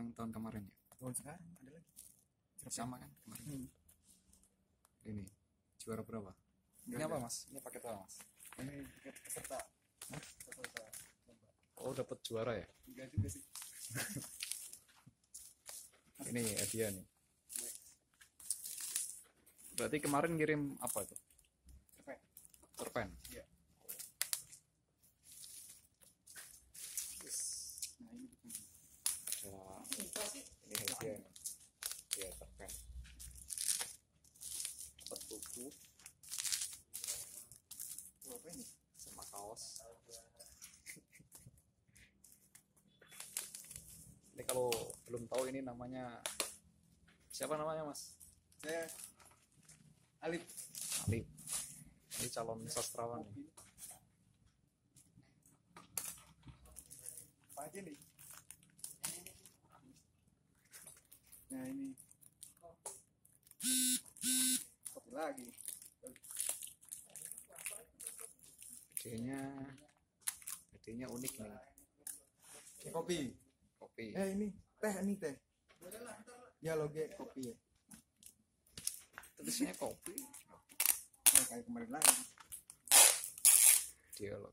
yang tahun kemarin ya? Tahun sekarang ada lagi. Sama kan kemarin? Hmm. ini juara berapa? Ini Nggak apa ada. mas? Ini paket apa mas? Ini paket peserta. Peserta lomba. Oh dapat juara ya? Enggak juga sih. Ini hadiah nih. Berarti kemarin ngirim apa tuh? Cerpen. cerpen Iya. nah ini bukan ada ini hadiah nih ya cerpen dapat buku oh, apa ini sama kaos. Ini kalau belum tahu ini namanya siapa namanya mas? Saya Alif. Alif. Ini calon sastrawan. Nih. apa aja nih nah ini kopi lagi. Idenya unik nih. Ini kopi. Kopi. Eh ini teh ini teh. Ya loge kopi ya. Tulisnya kopi. Nah, kayak kemarin lagi. Dialog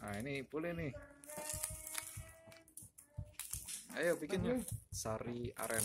nah ini boleh nih. Ayo bikin yuk sari aren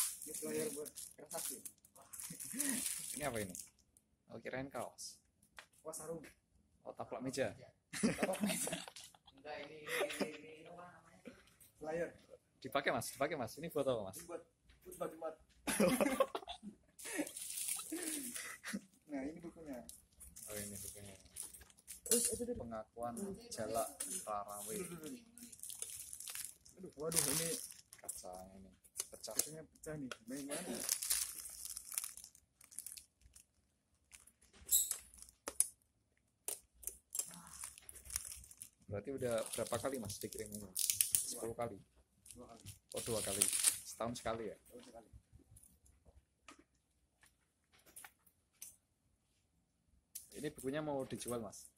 ini flyer buat kertas ya ini apa ini? Oh kirain kaos. Wah sarung. Oh taplak meja. Enggak ini ini ini, ini apa namanya? flyer. Dipakai mas? Dipakai mas? Ini buat apa mas? Ini buat khutbah jumat. Nah ini bukunya. Oh ini bukunya. Terus itu deh pengakuan jalak Raraway aduh waduh ini ini pecah nih main mana berarti udah berapa kali mas dikirim ini 10 kali? Dua kali. Oh dua kali. Setahun sekali ya? Tahun sekali ini bukunya mau dijual mas?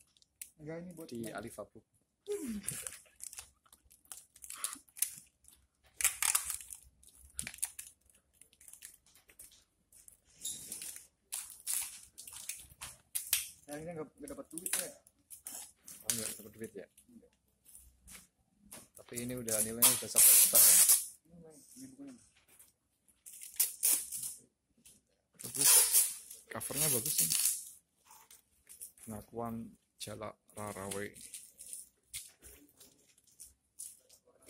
Enggak ini buat di Alifabuk nah ini nggak nggak dapat duit ya? Oh enggak dapat duit ya? Enggak. tapi ini udah nilainya udah satu juta. Ya. ini bukunya bagus. Covernya bagus sih. Pengakuan jalak Raraway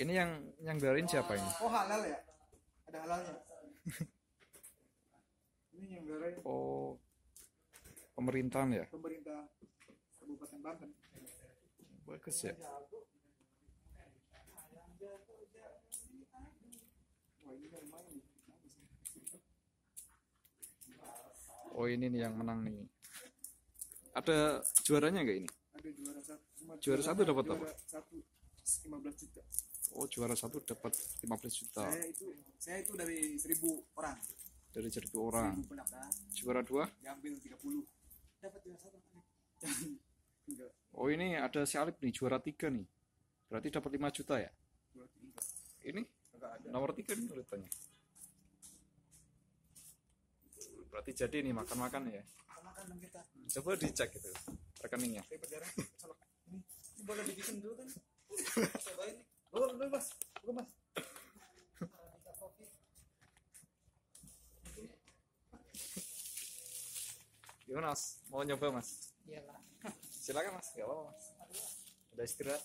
ini yang yang darin siapa ini? Oh halal ya? Ada halalnya? Ini yang dari oh pemerintahan ya? Pemerintah Kabupaten Banten. Bagus ya. Oh ini nih yang menang nih. Ada juaranya nggak ini? Ada juara satu cuma Juara satu dapat apa? juara satu 15 juta. Oh juara satu dapat 15 juta. Saya itu saya itu dari 1000 orang. Dari seribu orang. 1000 pendaftar juara dua? Diambil 30 dapat juara satu enggak. Oh ini ada si Alip nih juara tiga nih. Berarti dapat 5 juta ya? Ini? Enggak ada. Nomor tiga nih urutannya berarti jadi nih makan-makan ya? Makan dong kita. Coba dicek itu rekeningnya. Ini ini boleh dibikin dulu kan? Cobain. Nih oh dulu mas. Buka mas. Gimana mas mau nyoba mas? Iyalah. silakan mas. Gak apa-apa mas. Udah istirahat